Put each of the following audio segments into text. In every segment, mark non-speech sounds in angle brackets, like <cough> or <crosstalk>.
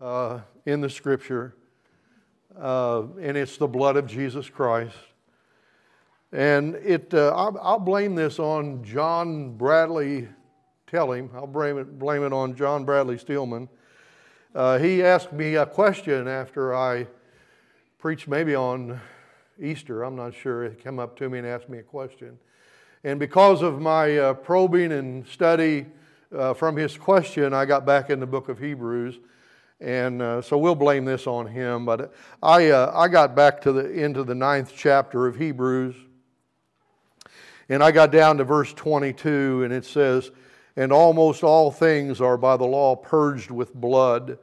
uh, in the scripture, uh, and it's the blood of Jesus Christ. And it, uh, I'll, I'll, blame this on John Bradley Steelman. I'll blame it, blame it on John Bradley Steelman. Uh, he asked me a question after I preached maybe on Easter. I'm not sure. He came up to me and asked me a question. And because of my uh, probing and study uh, from his question, I got back in the book of Hebrews. And uh, so we'll blame this on him. But I, uh, I got back to the, into the ninth chapter of Hebrews. And I got down to verse 22, and it says, And almost all things are by the law purged with blood.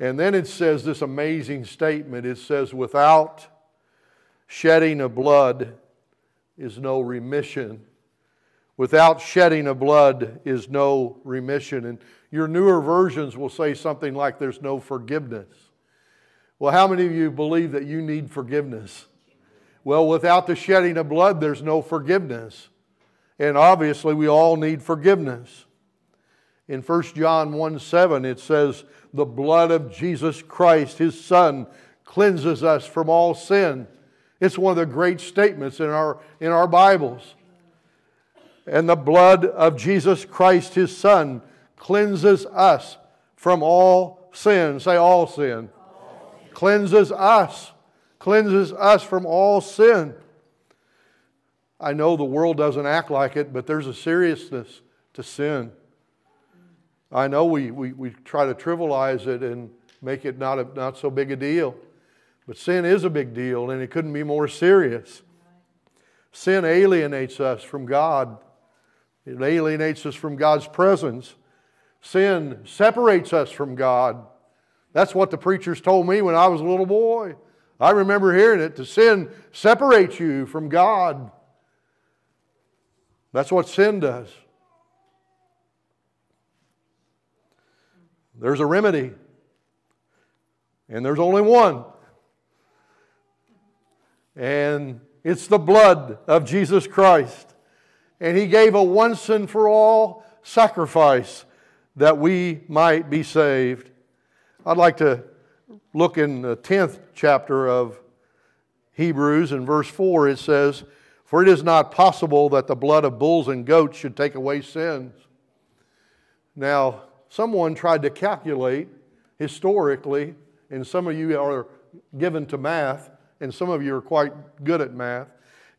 And then it says this amazing statement it says, Without shedding of blood is no remission. Without shedding of blood is no remission. And your newer versions will say something like, There's no forgiveness. Well, how many of you believe that you need forgiveness? Well, without the shedding of blood, there's no forgiveness. And obviously, we all need forgiveness. In 1 John 1 7, it says, The blood of Jesus Christ, his Son, cleanses us from all sin. It's one of the great statements in our, in our Bibles. And the blood of Jesus Christ, his Son, cleanses us from all sin. Say, all sin. All. Cleanses us cleanses us from all sin. I know the world doesn't act like it, but there's a seriousness to sin. I know we, we, we try to trivialize it and make it not, a, not so big a deal, but sin is a big deal and it couldn't be more serious. Sin alienates us from God, it alienates us from God's presence. Sin separates us from God. That's what the preachers told me when I was a little boy. I remember hearing it to sin separates you from God. That's what sin does. There's a remedy, and there's only one. And it's the blood of Jesus Christ. And He gave a once and for all sacrifice that we might be saved. I'd like to look in the 10th chapter of Hebrews, in verse 4, it says, For it is not possible that the blood of bulls and goats should take away sins. Now, someone tried to calculate historically, and some of you are given to math, and some of you are quite good at math.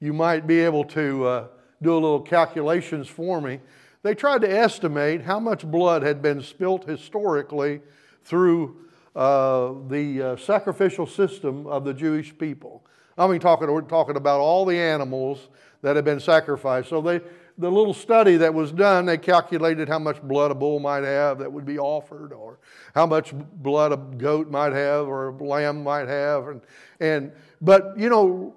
You might be able to uh, do a little calculations for me. They tried to estimate how much blood had been spilt historically through uh, the uh, sacrificial system of the Jewish people. I mean, talking, we're talking about all the animals that have been sacrificed. So they, the little study that was done, they calculated how much blood a bull might have that would be offered, or how much blood a goat might have, or a lamb might have, and, and but you know,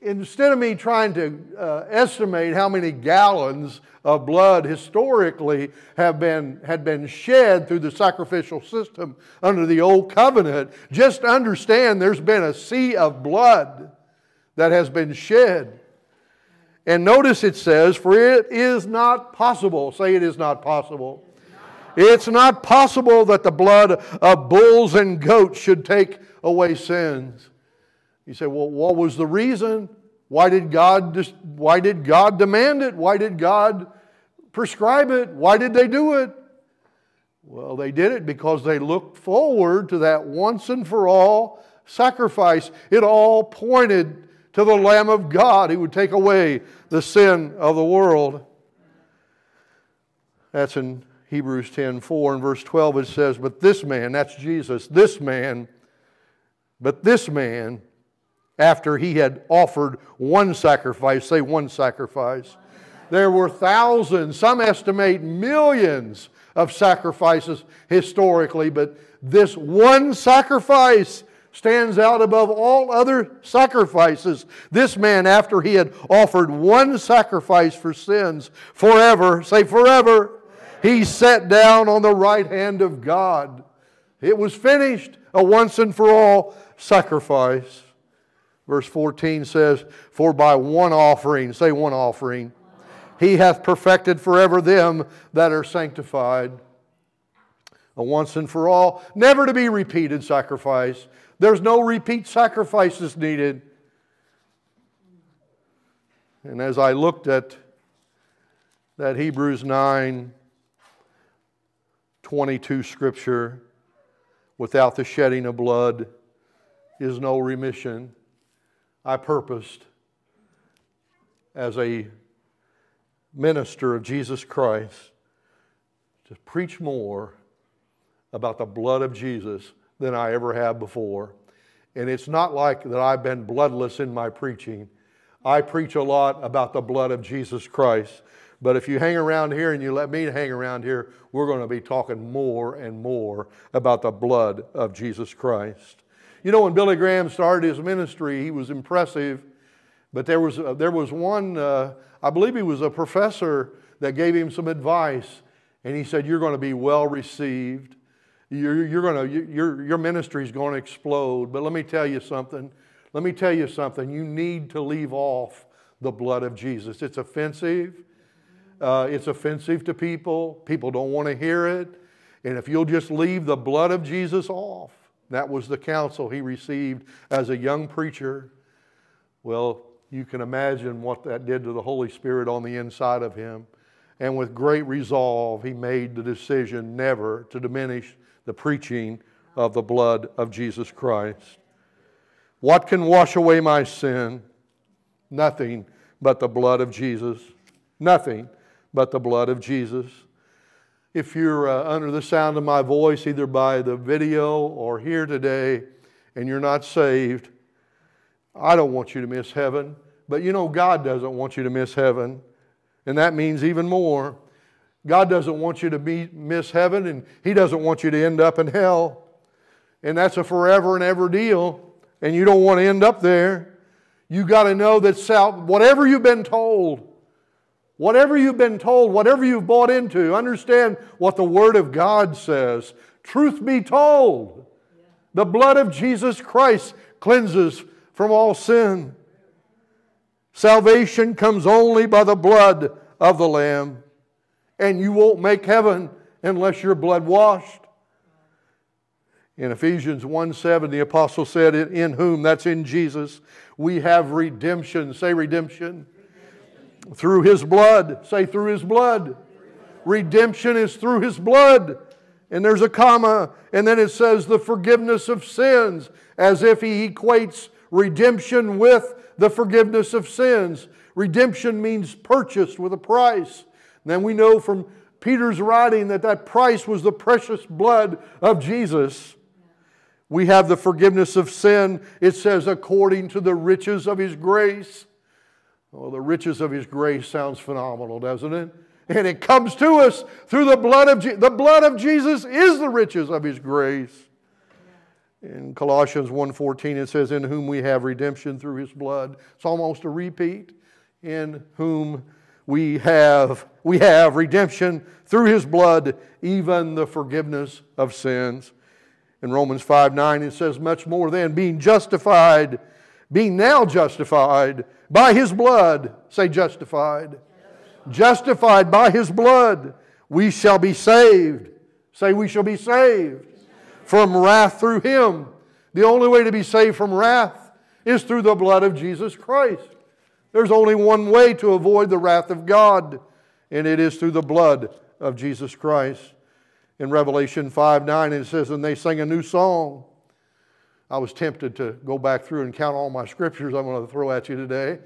instead of me trying to uh, estimate how many gallons of blood historically have been, had been shed through the sacrificial system under the old covenant, just understand there's been a sea of blood that has been shed. And notice it says, For it is not possible, say it is not possible. It's not possible that the blood of bulls and goats should take away sins. You say, well, what was the reason? Why did God, just, why did God demand it? Why did God prescribe it? Why did they do it? Well, they did it because they looked forward to that once and for all sacrifice. It all pointed to the Lamb of God who would take away the sin of the world. That's in Hebrews 10 4 and verse 12. It says, But this man, that's Jesus, this man, but this man after he had offered one sacrifice. Say one sacrifice. There were thousands, some estimate millions of sacrifices historically, but this one sacrifice stands out above all other sacrifices. This man, after he had offered one sacrifice for sins forever, say forever, he sat down on the right hand of God. It was finished, a once and for all sacrifice. Verse 14 says, For by one offering, say one offering, he hath perfected forever them that are sanctified. a once and for all, never to be repeated sacrifice. There's no repeat sacrifices needed. And as I looked at that Hebrews 9 22 scripture, without the shedding of blood is no remission, I purposed as a minister of Jesus Christ to preach more about the blood of Jesus than I ever have before. And it's not like that I've been bloodless in my preaching. I preach a lot about the blood of Jesus Christ. But if you hang around here and you let me hang around here, we're going to be talking more and more about the blood of Jesus Christ. You know, when Billy Graham started his ministry, he was impressive, but there was, uh, there was one, uh, I believe he was a professor that gave him some advice, and he said, You're going to be well received. You're, you're gonna, your, your ministry is going to explode. But let me tell you something. Let me tell you something. You need to leave off the blood of Jesus. It's offensive. Uh, it's offensive to people. People don't want to hear it. And if you'll just leave the blood of Jesus off, that was the counsel he received as a young preacher. Well, you can imagine what that did to the Holy Spirit on the inside of him. And with great resolve, he made the decision never to diminish the preaching of the blood of Jesus Christ. What can wash away my sin? Nothing but the blood of Jesus. Nothing but the blood of Jesus. If you're uh, under the sound of my voice, either by the video or here today, and you're not saved, I don't want you to miss heaven. But you know, God doesn't want you to miss heaven. And that means even more. God doesn't want you to be, miss heaven, and He doesn't want you to end up in hell. And that's a forever and ever deal, and you don't want to end up there. You got to know that sal- whatever you've been told, whatever you've been told, whatever you've bought into, understand what the Word of God says. Truth be told, the blood of Jesus Christ cleanses from all sin. Salvation comes only by the blood of the Lamb and you won't make heaven unless you're blood washed. In Ephesians 1 7, the apostle said, In whom, that's in Jesus, we have redemption. Say redemption. Through his blood. Say through his blood. Redemption is through his blood. And there's a comma, and then it says the forgiveness of sins, as if he equates redemption with the forgiveness of sins. Redemption means purchased with a price. And Then we know from Peter's writing that that price was the precious blood of Jesus. We have the forgiveness of sin. It says, according to the riches of his grace. Oh, the riches of his grace sounds phenomenal, doesn't it? And it comes to us through the blood of Jesus. The blood of Jesus is the riches of his grace. In Colossians 1:14 it says in whom we have redemption through his blood. It's almost a repeat. In whom we have, we have redemption through his blood, even the forgiveness of sins. In Romans 5 9, it says, much more than being justified, being now justified by his blood. Say, justified. Justified by his blood, we shall be saved. Say, we shall be saved from wrath through him. The only way to be saved from wrath is through the blood of Jesus Christ. There's only one way to avoid the wrath of God, and it is through the blood of Jesus Christ. In Revelation 5 9, it says, And they sang a new song. I was tempted to go back through and count all my scriptures I'm going to throw at you today.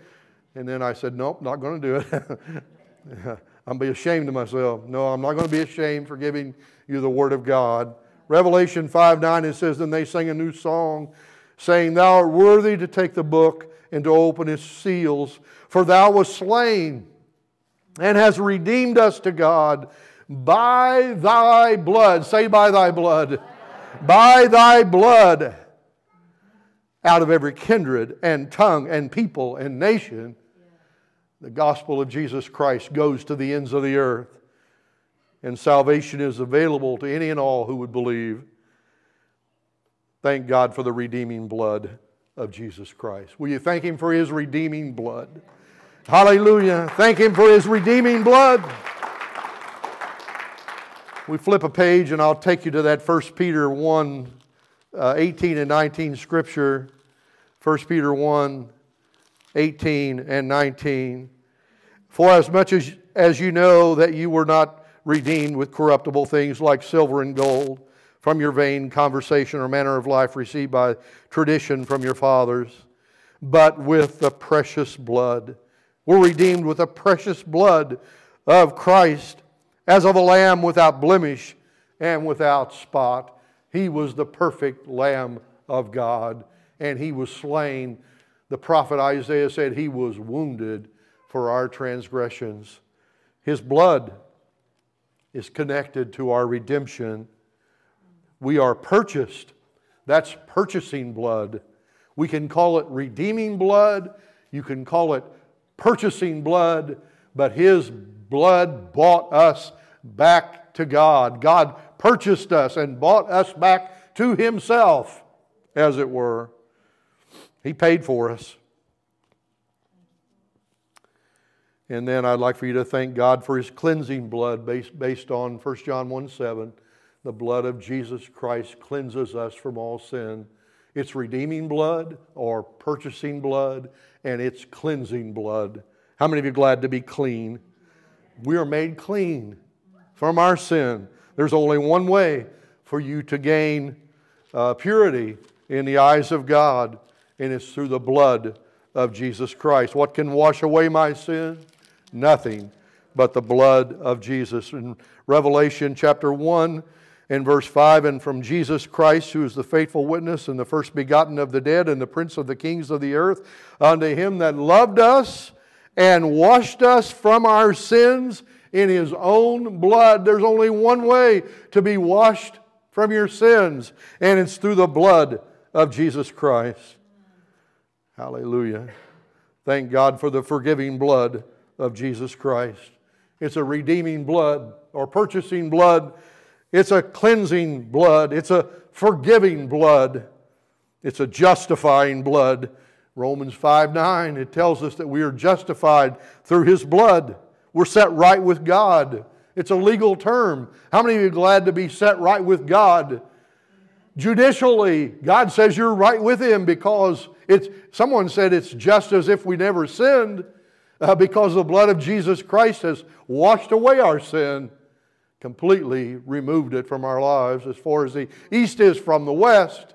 And then I said, Nope, not going to do it. <laughs> I'm be ashamed of myself. No, I'm not going to be ashamed for giving you the word of God. Revelation 5 9, it says, Then they sang a new song, saying, Thou art worthy to take the book and to open its seals. For thou wast slain and hast redeemed us to God by thy blood. Say, by thy blood. By thy blood. Out of every kindred and tongue and people and nation, the gospel of Jesus Christ goes to the ends of the earth. And salvation is available to any and all who would believe. Thank God for the redeeming blood of Jesus Christ. Will you thank Him for His redeeming blood? Hallelujah. Thank Him for His redeeming blood. we flip a page and I'll take you to that 1 Peter 1 uh, 18 and 19 scripture. 1 Peter 1 18 and 19. For as much as, as you know that you were not redeemed with corruptible things like silver and gold from your vain conversation or manner of life received by tradition from your fathers, but with the precious blood. We're redeemed with the precious blood of Christ as of a lamb without blemish and without spot. He was the perfect Lamb of God, and he was slain. The prophet Isaiah said he was wounded for our transgressions. His blood is connected to our redemption. We are purchased. That's purchasing blood. We can call it redeeming blood. You can call it purchasing blood, but His blood bought us back to God. God purchased us and bought us back to Himself, as it were. He paid for us. And then I'd like for you to thank God for His cleansing blood based, based on 1 John 1 7. The blood of Jesus Christ cleanses us from all sin. It's redeeming blood or purchasing blood, and it's cleansing blood. How many of you glad to be clean? We are made clean from our sin. There's only one way for you to gain uh, purity in the eyes of God, and it's through the blood of Jesus Christ. What can wash away my sin? Nothing but the blood of Jesus. In Revelation chapter 1 and verse 5, and from Jesus Christ, who is the faithful witness and the first begotten of the dead and the prince of the kings of the earth, unto him that loved us and washed us from our sins in his own blood. There's only one way to be washed from your sins, and it's through the blood of Jesus Christ. Hallelujah. Thank God for the forgiving blood of Jesus Christ. It's a redeeming blood or purchasing blood. It's a cleansing blood. It's a forgiving blood. It's a justifying blood. Romans 5 9, it tells us that we are justified through his blood. We're set right with God. It's a legal term. How many of you are glad to be set right with God? Judicially, God says you're right with Him because it's, someone said it's just as if we never sinned uh, because the blood of Jesus Christ has washed away our sin, completely removed it from our lives as far as the east is from the west.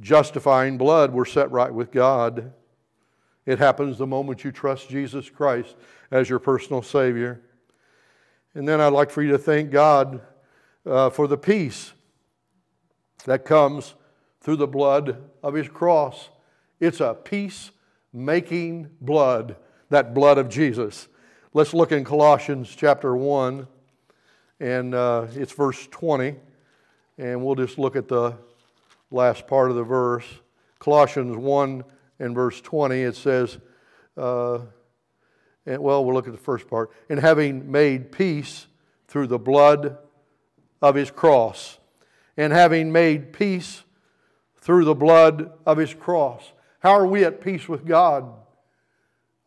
Justifying blood, we're set right with God. It happens the moment you trust Jesus Christ as your personal Savior. And then I'd like for you to thank God uh, for the peace that comes through the blood of His cross. It's a peace making blood, that blood of Jesus. Let's look in Colossians chapter 1, and uh, it's verse 20, and we'll just look at the last part of the verse. Colossians 1 in verse 20, it says, uh, and, well, we'll look at the first part. And having made peace through the blood of his cross. And having made peace through the blood of his cross. How are we at peace with God?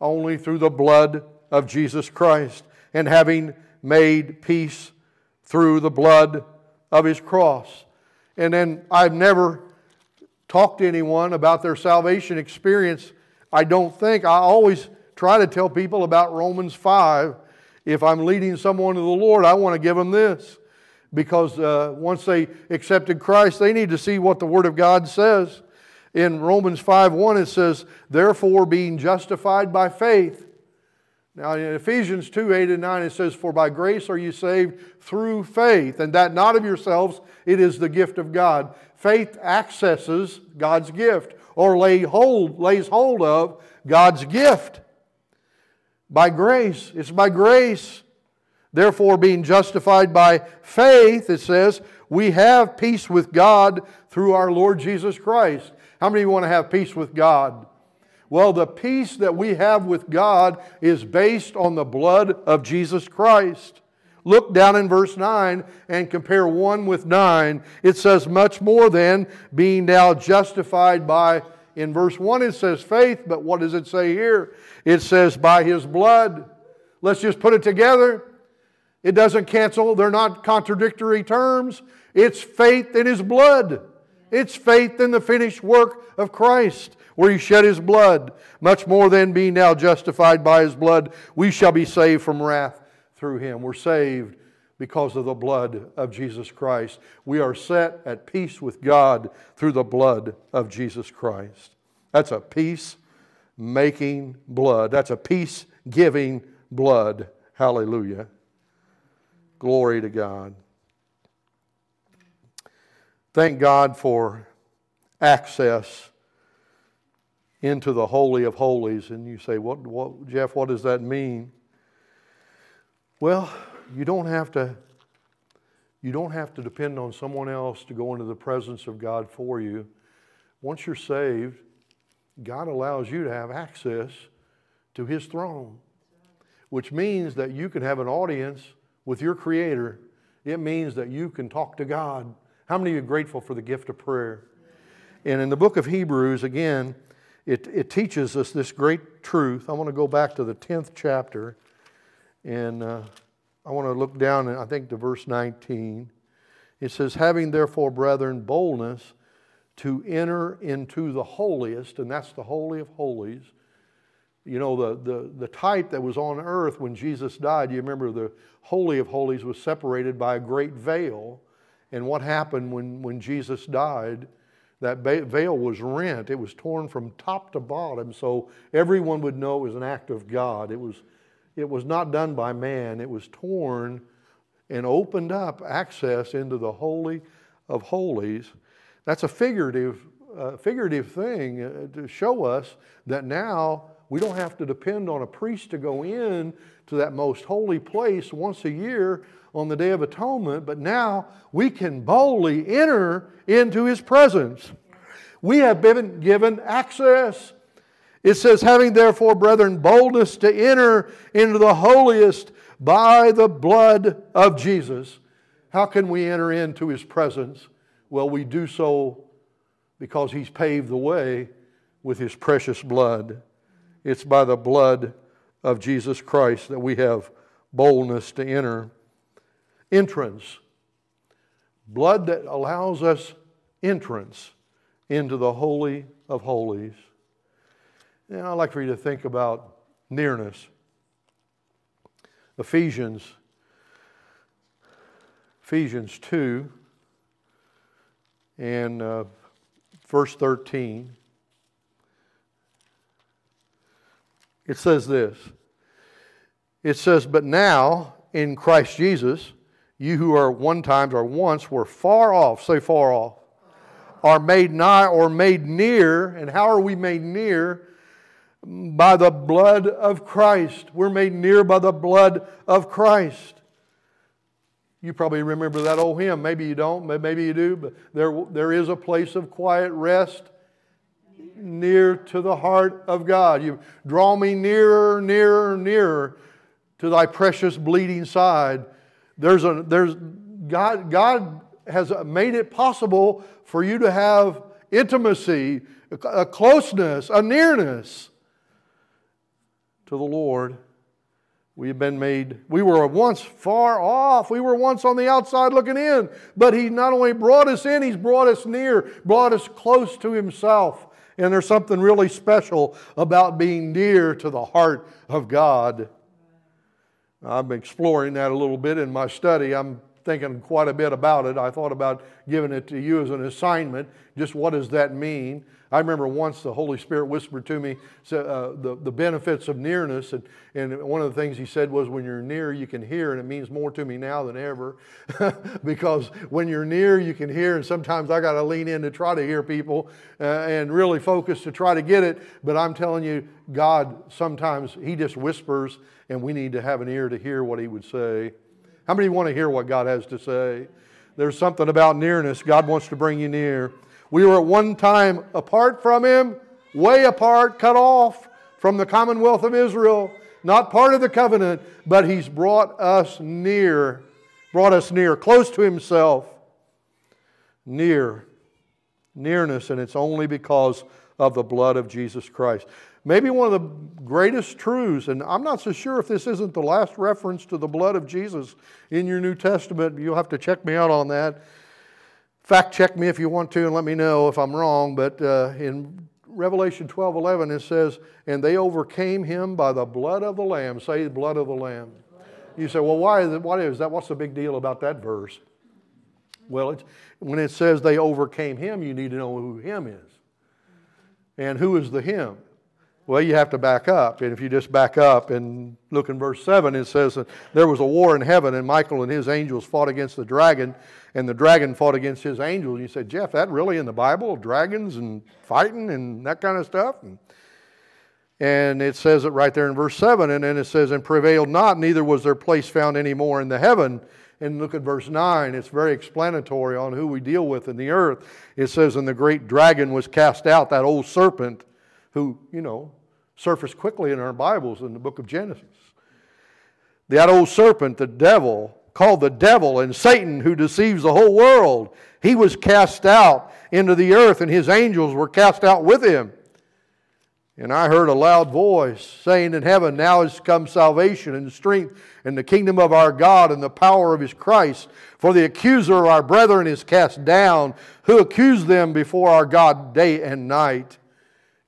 Only through the blood of Jesus Christ. And having made peace through the blood of his cross. And then I've never talk to anyone about their salvation experience, I don't think. I always try to tell people about Romans 5. If I'm leading someone to the Lord, I want to give them this. Because uh, once they accepted Christ, they need to see what the Word of God says. In Romans 5 1, it says, Therefore, being justified by faith. Now, in Ephesians 2 8 and 9, it says, For by grace are you saved through faith, and that not of yourselves, it is the gift of God. Faith accesses God's gift or lay hold, lays hold of God's gift. By grace. It's by grace. Therefore, being justified by faith, it says, we have peace with God through our Lord Jesus Christ. How many of you want to have peace with God? Well, the peace that we have with God is based on the blood of Jesus Christ. Look down in verse 9 and compare 1 with 9. It says, Much more than being now justified by, in verse 1 it says faith, but what does it say here? It says by his blood. Let's just put it together. It doesn't cancel, they're not contradictory terms. It's faith in His blood. It's faith in the finished work of Christ, where He shed His blood. Much more than being now justified by His blood, we shall be saved from wrath through Him. We're saved because of the blood of Jesus Christ. We are set at peace with God through the blood of Jesus Christ. That's a peace making blood. That's a peace giving blood. Hallelujah. Glory to God. Thank God for access into the Holy of Holies. And you say, what, what, Jeff, what does that mean? Well, you don't have to you don't have to depend on someone else to go into the presence of God for you. Once you're saved, God allows you to have access to His throne, which means that you can have an audience with your Creator. It means that you can talk to God. How many of you are grateful for the gift of prayer? And in the book of Hebrews, again, it, it teaches us this great truth. I want to go back to the 10th chapter, and uh, I want to look down, I think, to verse 19. It says, Having therefore, brethren, boldness to enter into the holiest, and that's the Holy of Holies. You know, the, the, the type that was on earth when Jesus died, you remember the Holy of Holies was separated by a great veil. And what happened when, when Jesus died? That veil was rent. It was torn from top to bottom, so everyone would know it was an act of God. It was, it was not done by man. It was torn and opened up access into the Holy of Holies. That's a figurative, uh, figurative thing uh, to show us that now we don't have to depend on a priest to go in to that most holy place once a year on the Day of Atonement, but now we can boldly enter into His presence. We have been given access. It says, having therefore, brethren, boldness to enter into the holiest by the blood of Jesus. How can we enter into His presence? Well, we do so because He's paved the way with His precious blood. It's by the blood of Jesus Christ that we have boldness to enter. Entrance. Blood that allows us entrance into the Holy of Holies. And I'd like for you to think about nearness. Ephesians, Ephesians 2 and uh, verse 13, it says this. It says, But now in Christ Jesus, you who are one times or once were far off, say far off, are made nigh or made near. And how are we made near? By the blood of Christ. We're made near by the blood of Christ. You probably remember that old hymn. Maybe you don't, maybe you do, but there, there is a place of quiet rest near to the heart of God. You draw me nearer, nearer, nearer to thy precious bleeding side. There's a, there's, God, God has made it possible for you to have intimacy, a closeness, a nearness to the Lord. We have been made, we were once far off. We were once on the outside looking in. But He not only brought us in, He's brought us near, brought us close to Himself. And there's something really special about being near to the heart of God. I'm exploring that a little bit in my study. I'm thinking quite a bit about it. I thought about giving it to you as an assignment. Just what does that mean? I remember once the Holy Spirit whispered to me uh, the, the benefits of nearness. And, and one of the things he said was, when you're near, you can hear. And it means more to me now than ever. <laughs> because when you're near, you can hear. And sometimes I got to lean in to try to hear people uh, and really focus to try to get it. But I'm telling you, God sometimes, He just whispers, and we need to have an ear to hear what He would say. How many want to hear what God has to say? There's something about nearness. God wants to bring you near. We were at one time apart from Him, way apart, cut off from the commonwealth of Israel, not part of the covenant, but He's brought us near, brought us near, close to Himself. Near, nearness, and it's only because of the blood of Jesus Christ. Maybe one of the greatest truths, and I'm not so sure if this isn't the last reference to the blood of Jesus in your New Testament. You'll have to check me out on that. Fact check me if you want to and let me know if I'm wrong. But uh, in Revelation 12 11, it says, And they overcame him by the blood of the Lamb. Say, blood of the Lamb. You say, Well, why is, it, what is that? What's the big deal about that verse? Well, when it says they overcame him, you need to know who him is. And who is the him? Well, you have to back up. And if you just back up and look in verse 7, it says that there was a war in heaven, and Michael and his angels fought against the dragon, and the dragon fought against his angels. And you said, Jeff, that really in the Bible? Dragons and fighting and that kind of stuff? And, and it says it right there in verse 7. And then it says, And prevailed not, neither was their place found any more in the heaven. And look at verse 9. It's very explanatory on who we deal with in the earth. It says, And the great dragon was cast out, that old serpent who, you know, surfaced quickly in our Bibles in the book of Genesis. That old serpent, the devil, called the devil and Satan, who deceives the whole world, he was cast out into the earth, and his angels were cast out with him. And I heard a loud voice saying in heaven, Now has come salvation and strength and the kingdom of our God and the power of his Christ. For the accuser of our brethren is cast down, who accused them before our God day and night.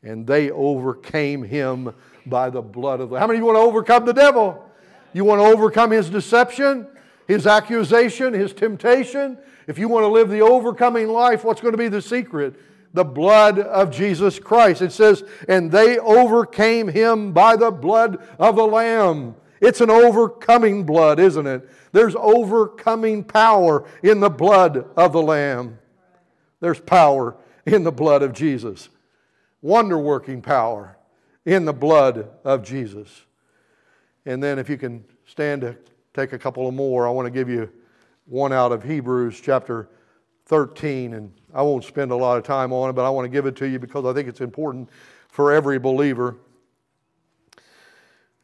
And they overcame him by the blood of the. How many of you want to overcome the devil? You want to overcome his deception, his accusation, his temptation? If you want to live the overcoming life, what's going to be the secret? the blood of Jesus Christ. It says, and they overcame him by the blood of the Lamb. It's an overcoming blood, isn't it? There's overcoming power in the blood of the Lamb. There's power in the blood of Jesus. Wonder working power in the blood of Jesus. And then, if you can stand to take a couple of more, I want to give you one out of Hebrews chapter 13. And I won't spend a lot of time on it, but I want to give it to you because I think it's important for every believer.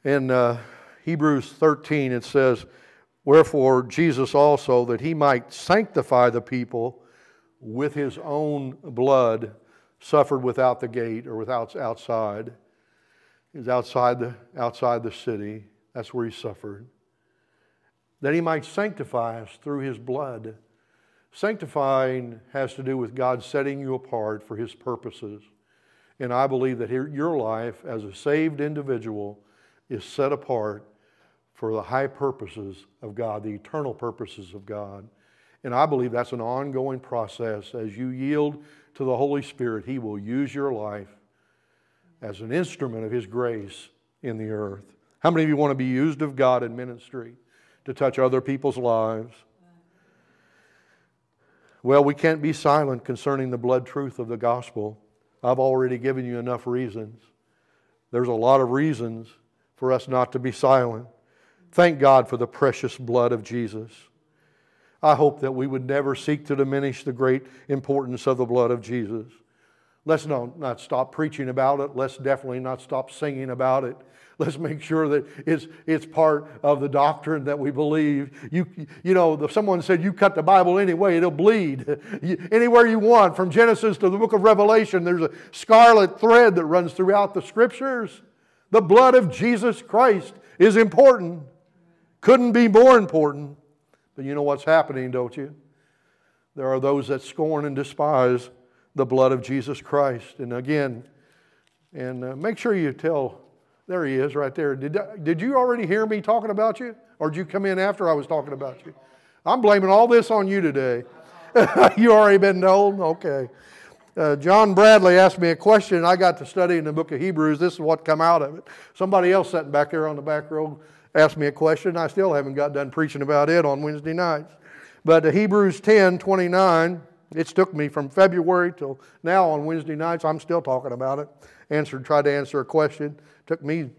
In uh, Hebrews 13, it says, Wherefore Jesus also, that he might sanctify the people with his own blood, suffered without the gate or without outside. He was outside the, outside the city. That's where he suffered. That he might sanctify us through his blood Sanctifying has to do with God setting you apart for His purposes. And I believe that your life as a saved individual is set apart for the high purposes of God, the eternal purposes of God. And I believe that's an ongoing process. As you yield to the Holy Spirit, He will use your life as an instrument of His grace in the earth. How many of you want to be used of God in ministry to touch other people's lives? Well, we can't be silent concerning the blood truth of the gospel. I've already given you enough reasons. There's a lot of reasons for us not to be silent. Thank God for the precious blood of Jesus. I hope that we would never seek to diminish the great importance of the blood of Jesus. Let's not, not stop preaching about it. Let's definitely not stop singing about it. Let's make sure that it's, it's part of the doctrine that we believe. You, you know, someone said, You cut the Bible anyway, it'll bleed. Anywhere you want, from Genesis to the book of Revelation, there's a scarlet thread that runs throughout the scriptures. The blood of Jesus Christ is important. Couldn't be more important. But you know what's happening, don't you? There are those that scorn and despise the blood of Jesus Christ. And again, and uh, make sure you tell there he is right there. Did, did you already hear me talking about you? Or did you come in after I was talking about you? I'm blaming all this on you today. <laughs> you already been told? Okay. Uh, John Bradley asked me a question, I got to study in the book of Hebrews. This is what come out of it. Somebody else sitting back there on the back row asked me a question. I still haven't got done preaching about it on Wednesday nights. But Hebrews 10 29, it's took me from February till now on Wednesday nights. I'm still talking about it. Answered, tried to answer a question. Took me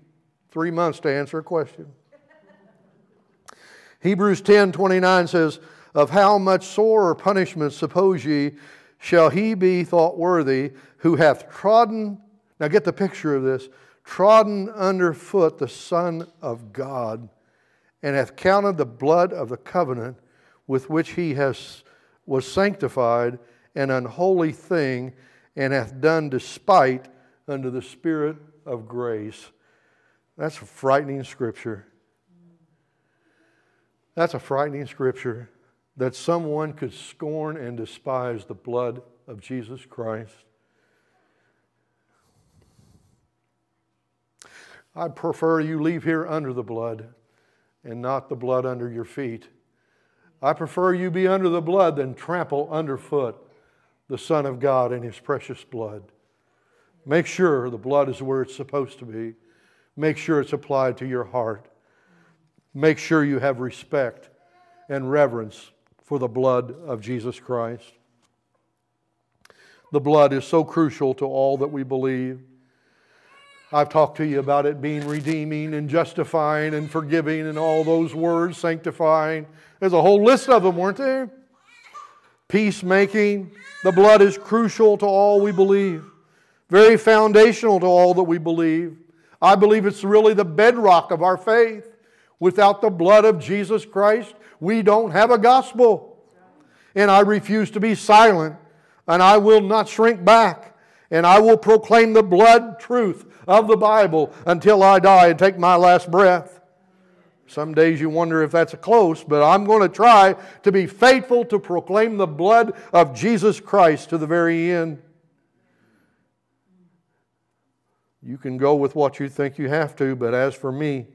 three months to answer a question. <laughs> Hebrews 10 29 says, Of how much sorer punishment suppose ye shall he be thought worthy who hath trodden, now get the picture of this, trodden under foot the Son of God, and hath counted the blood of the covenant with which he has, was sanctified an unholy thing, and hath done despite unto the Spirit of grace. That's a frightening scripture. That's a frightening scripture that someone could scorn and despise the blood of Jesus Christ. I prefer you leave here under the blood and not the blood under your feet. I prefer you be under the blood than trample underfoot the Son of God and His precious blood. Make sure the blood is where it's supposed to be. Make sure it's applied to your heart. Make sure you have respect and reverence for the blood of Jesus Christ. The blood is so crucial to all that we believe. I've talked to you about it being redeeming and justifying and forgiving and all those words, sanctifying. There's a whole list of them, weren't there? Peacemaking. The blood is crucial to all we believe, very foundational to all that we believe. I believe it's really the bedrock of our faith. Without the blood of Jesus Christ, we don't have a gospel. And I refuse to be silent, and I will not shrink back, and I will proclaim the blood truth of the Bible until I die and take my last breath. Some days you wonder if that's close, but I'm going to try to be faithful to proclaim the blood of Jesus Christ to the very end. You can go with what you think you have to, but as for me,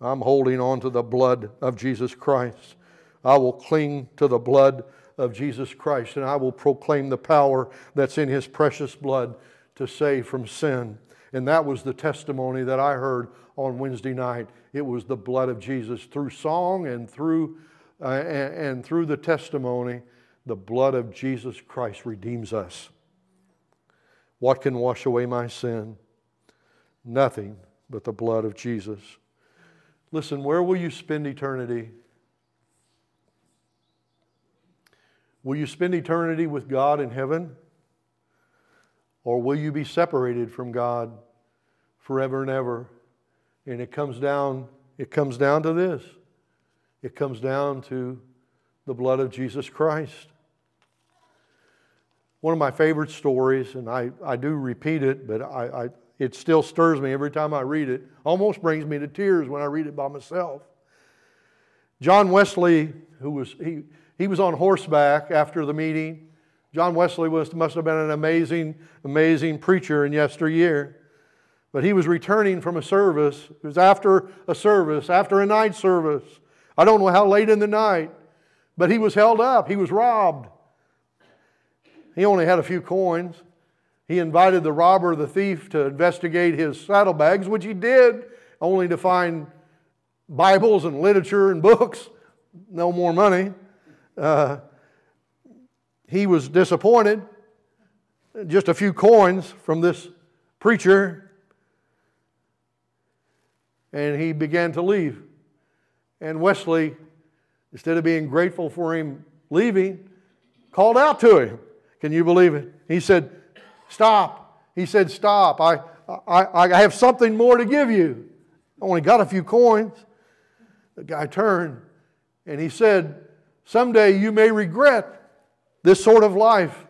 I'm holding on to the blood of Jesus Christ. I will cling to the blood of Jesus Christ and I will proclaim the power that's in His precious blood to save from sin. And that was the testimony that I heard on Wednesday night. It was the blood of Jesus through song and through, uh, and, and through the testimony. The blood of Jesus Christ redeems us. What can wash away my sin? Nothing but the blood of Jesus. Listen, where will you spend eternity? Will you spend eternity with God in heaven? Or will you be separated from God forever and ever? And it comes down, it comes down to this. It comes down to the blood of Jesus Christ. One of my favorite stories, and I, I do repeat it, but I, I it still stirs me every time I read it. Almost brings me to tears when I read it by myself. John Wesley, who was he, he was on horseback after the meeting. John Wesley was, must have been an amazing, amazing preacher in yesteryear. But he was returning from a service. It was after a service, after a night service. I don't know how late in the night, but he was held up. He was robbed. He only had a few coins. He invited the robber, the thief, to investigate his saddlebags, which he did, only to find Bibles and literature and books, no more money. Uh, he was disappointed. Just a few coins from this preacher, and he began to leave. And Wesley, instead of being grateful for him leaving, called out to him. Can you believe it? He said, Stop. He said, Stop. I, I, I have something more to give you. I only got a few coins. The guy turned and he said, Someday you may regret this sort of life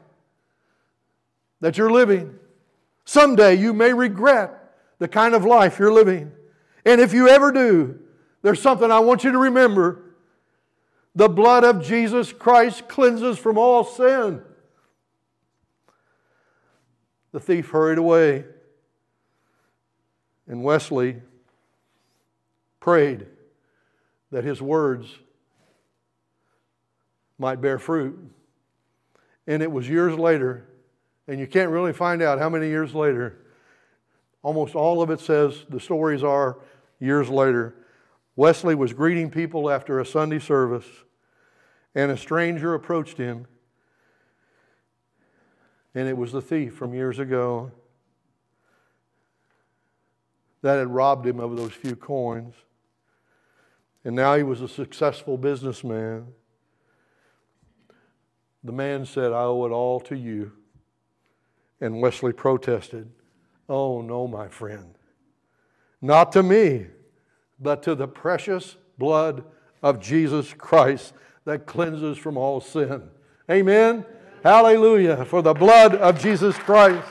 that you're living. Someday you may regret the kind of life you're living. And if you ever do, there's something I want you to remember. The blood of Jesus Christ cleanses from all sin. The thief hurried away. And Wesley prayed that his words might bear fruit. And it was years later, and you can't really find out how many years later. Almost all of it says the stories are years later. Wesley was greeting people after a Sunday service, and a stranger approached him and it was the thief from years ago that had robbed him of those few coins. And now he was a successful businessman. The man said, I owe it all to you. And Wesley protested, Oh, no, my friend, not to me, but to the precious blood of Jesus Christ that cleanses from all sin. Amen. Hallelujah for the blood of Jesus Christ.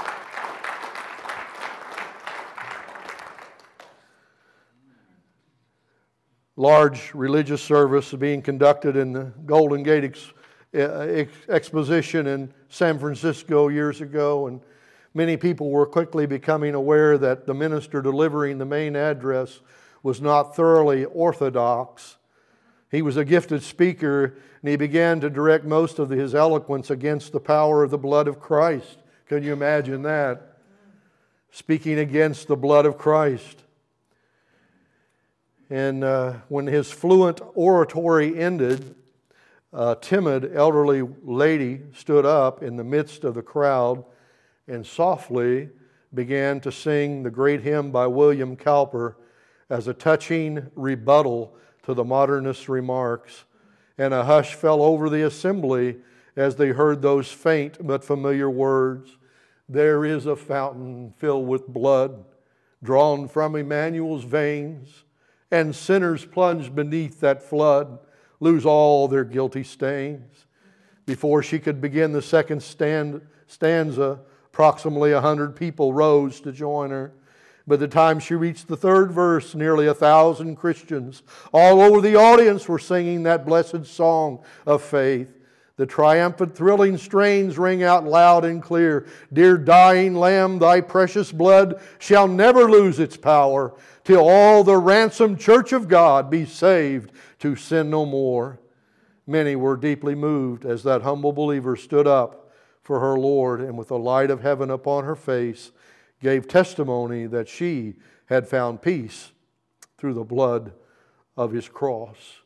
Large religious service being conducted in the Golden Gate Exposition in San Francisco years ago, and many people were quickly becoming aware that the minister delivering the main address was not thoroughly orthodox. He was a gifted speaker, and he began to direct most of his eloquence against the power of the blood of Christ. Can you imagine that? Speaking against the blood of Christ. And uh, when his fluent oratory ended, a timid elderly lady stood up in the midst of the crowd and softly began to sing the great hymn by William Cowper as a touching rebuttal to the modernist remarks. And a hush fell over the assembly as they heard those faint but familiar words There is a fountain filled with blood drawn from Emmanuel's veins and sinners plunged beneath that flood lose all their guilty stains. Before she could begin the second stand, stanza, approximately a hundred people rose to join her. By the time she reached the third verse, nearly a thousand Christians all over the audience were singing that blessed song of faith. The triumphant, thrilling strains ring out loud and clear. Dear dying Lamb, thy precious blood shall never lose its power till all the ransomed church of God be saved to sin no more. Many were deeply moved as that humble believer stood up for her Lord and with the light of heaven upon her face gave testimony that she had found peace through the blood of his cross.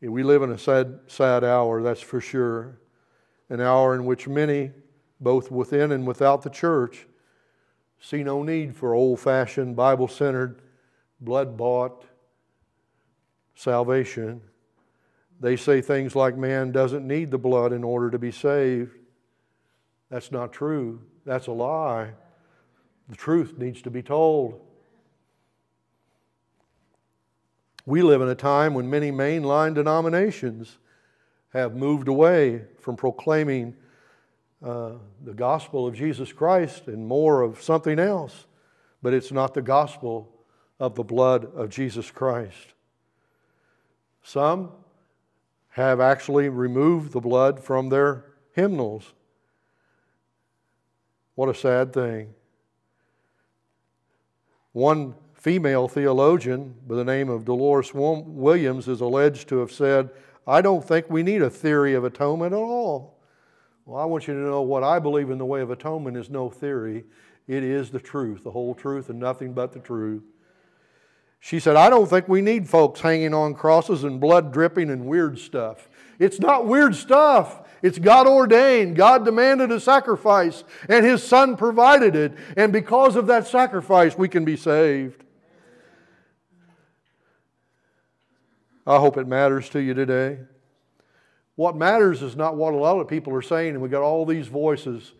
We live in a sad, sad hour, that's for sure. An hour in which many, both within and without the church, see no need for old fashioned, Bible centered, blood bought salvation. They say things like man doesn't need the blood in order to be saved. That's not true. That's a lie. The truth needs to be told. We live in a time when many mainline denominations have moved away from proclaiming uh, the gospel of Jesus Christ and more of something else, but it's not the gospel of the blood of Jesus Christ. Some have actually removed the blood from their hymnals. What a sad thing. One female theologian by the name of Dolores Williams is alleged to have said, I don't think we need a theory of atonement at all. Well, I want you to know what I believe in the way of atonement is no theory. It is the truth, the whole truth, and nothing but the truth. She said, I don't think we need folks hanging on crosses and blood dripping and weird stuff. It's not weird stuff. It's God ordained. God demanded a sacrifice, and His Son provided it. And because of that sacrifice, we can be saved. I hope it matters to you today. What matters is not what a lot of people are saying, and we got all these voices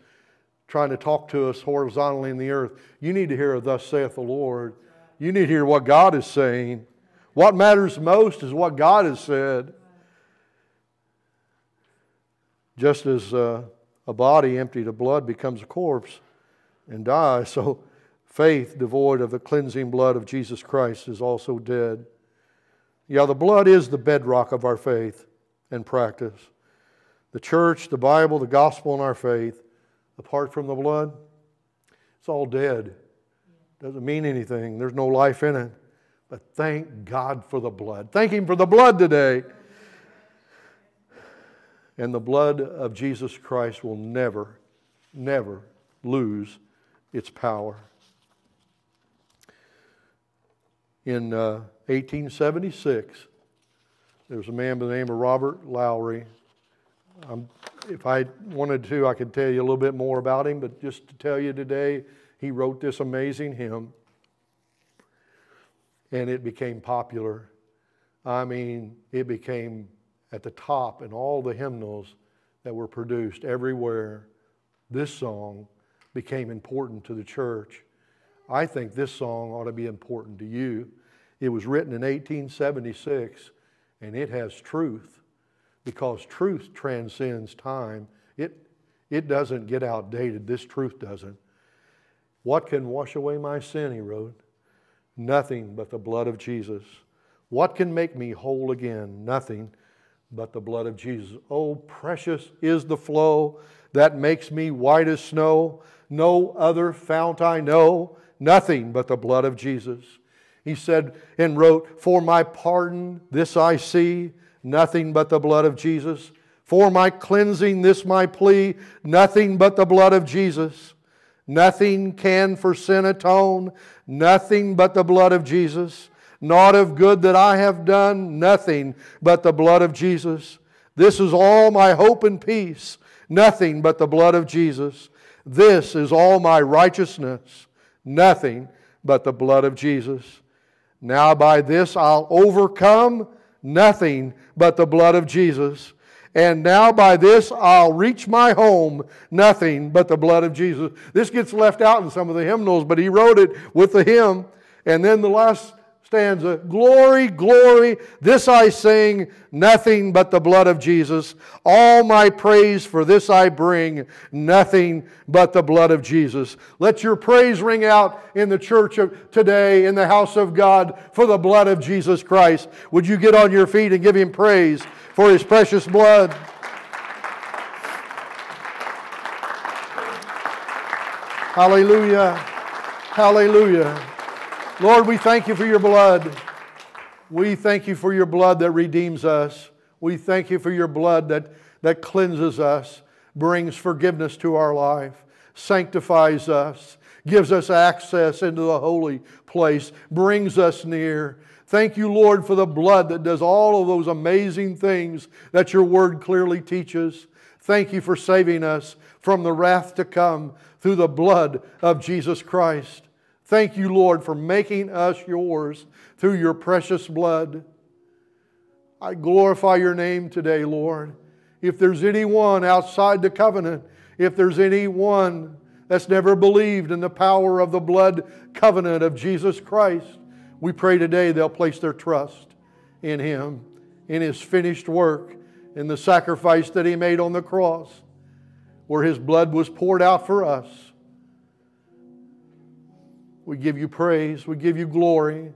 trying to talk to us horizontally in the earth. You need to hear, Thus saith the Lord. You need to hear what God is saying. What matters most is what God has said. Just as uh, a body emptied of blood becomes a corpse and dies, <laughs> so faith devoid of the cleansing blood of Jesus Christ is also dead. Yeah, the blood is the bedrock of our faith and practice. The church, the Bible, the gospel, and our faith, apart from the blood, it's all dead. Doesn't mean anything. There's no life in it. But thank God for the blood. Thank Him for the blood today. And the blood of Jesus Christ will never, never lose its power. In uh, 1876, there was a man by the name of Robert Lowry. If I wanted to, I could tell you a little bit more about him, but just to tell you today, he wrote this amazing hymn, and it became popular. I mean, it became at the top in all the hymnals that were produced everywhere. This song became important to the church. I think this song ought to be important to you. It was written in 1876 and it has truth because truth transcends time. It, it doesn't get outdated. This truth doesn't. What can wash away my sin, he wrote? Nothing but the blood of Jesus. What can make me whole again? Nothing but the blood of Jesus. Oh, precious is the flow that makes me white as snow. No other fount I know, nothing but the blood of Jesus. He said and wrote, For my pardon, this I see, nothing but the blood of Jesus. For my cleansing, this my plea, nothing but the blood of Jesus. Nothing can for sin atone, nothing but the blood of Jesus. Not of good that I have done, nothing but the blood of Jesus. This is all my hope and peace, nothing but the blood of Jesus. This is all my righteousness, nothing but the blood of Jesus. Now by this I'll overcome, nothing but the blood of Jesus. And now by this I'll reach my home, nothing but the blood of Jesus. This gets left out in some of the hymnals, but he wrote it with the hymn. And then the last stanza Glory, glory, this I sing, nothing but the blood of Jesus. All my praise for this I bring, nothing but the blood of Jesus. Let your praise ring out in the church of today, in the house of God, for the blood of Jesus Christ. Would you get on your feet and give him praise? For his precious blood. Hallelujah. Hallelujah. Lord, we thank you for your blood. We thank you for your blood that redeems us. We thank you for your blood that, that cleanses us, brings forgiveness to our life, sanctifies us, gives us access into the holy place, brings us near. Thank you, Lord, for the blood that does all of those amazing things that your word clearly teaches. Thank you for saving us from the wrath to come through the blood of Jesus Christ. Thank you, Lord, for making us yours through your precious blood. I glorify your name today, Lord. If there's anyone outside the covenant, if there's anyone that's never believed in the power of the blood covenant of Jesus Christ, we pray today they'll place their trust in Him, in His finished work, in the sacrifice that He made on the cross, where His blood was poured out for us. We give you praise, we give you glory.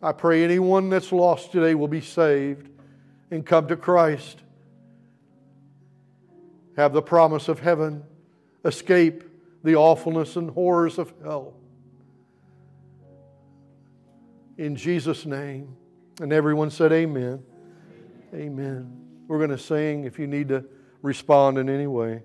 I pray anyone that's lost today will be saved and come to Christ. Have the promise of heaven, escape the awfulness and horrors of hell in Jesus' name. And everyone said, Amen. Amen. We're going to sing if you need to respond in any way.